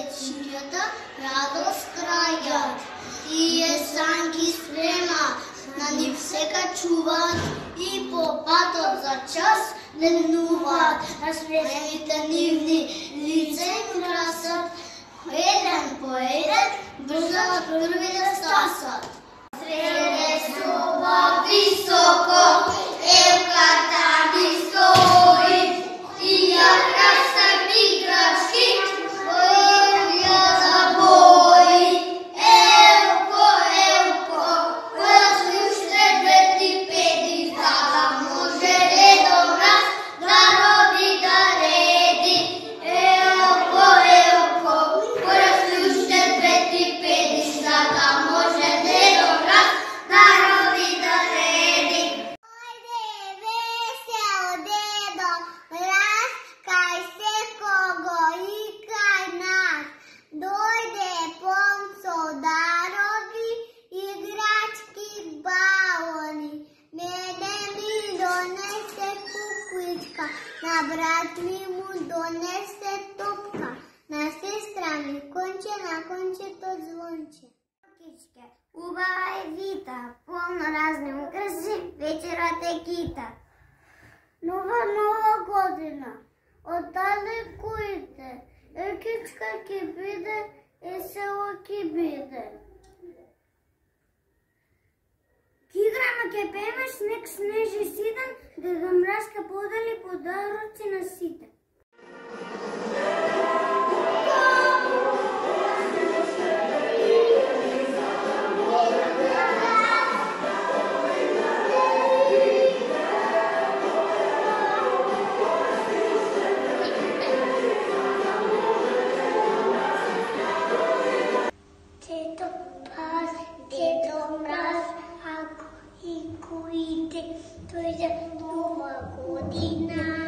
дечињата радост крајат. Тие санки спрема, на нив се качуваат и по патот за час ленуваат. Распремените нивни лице им красат, еден по еден брзо први да стасат. Среде соба високо, на брат ми му донесе топка, на сестра ми конче на кончето звонче. Кичке, убава е вита, полно разни украси, вечерот е кита. Нова, нова година, оддалекујте, екичка ќе биде, есело ќе биде. Ки играме, ќе пееме, снег снежи сиден, деда мразка подели подароци на сите. Коите, дојде нова година, кутинки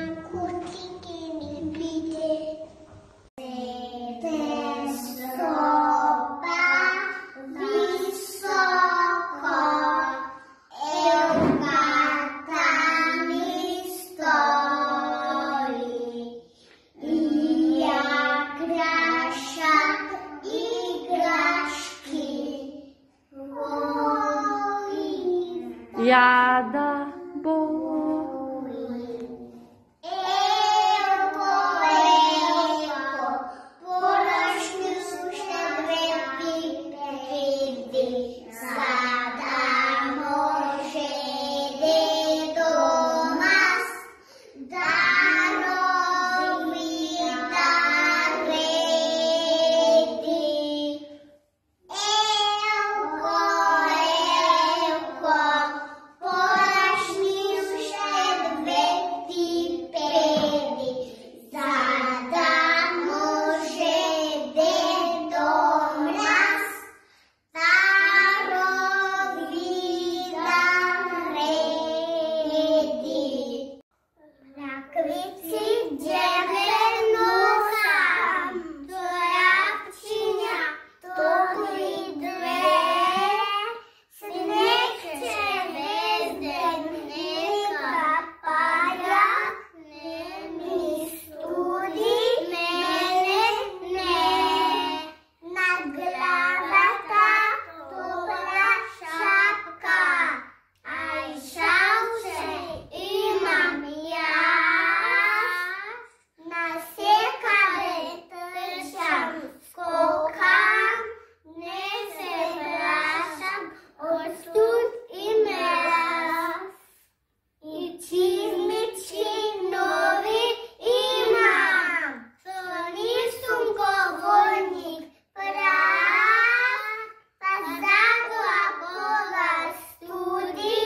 e da чизмички нови имам, со нисум говорник прав. Па затоа Бога студи,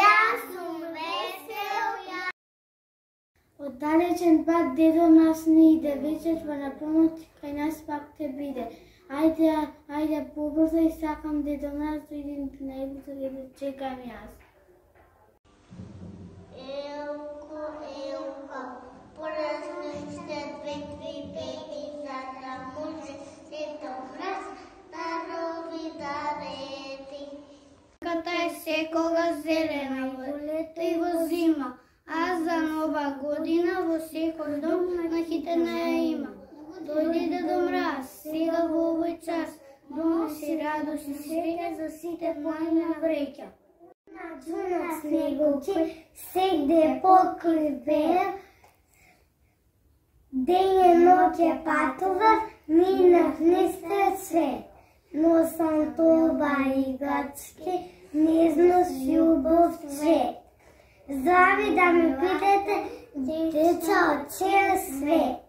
јас сум весел, ја... Од далечен пат дедо нас не иде, вечер па на помост кај нас пак ќе биде. Ајде, ајде побрзо и сакам дедо нас дојде на да чекам јас секога зелена во лето и во зима, а за нова година во секој дом на хитена ја има. Дојди Дедо да Мраз, сега во овој час, доноси радост и среќа за сите планина вреќа. На снегоќе, снеговче, сегде покриве, Ден и ноќе патував, минав нисте свет, но сам тоба и гачки, незнос љубов цвет. Зави да ме питате, деца од цел свет.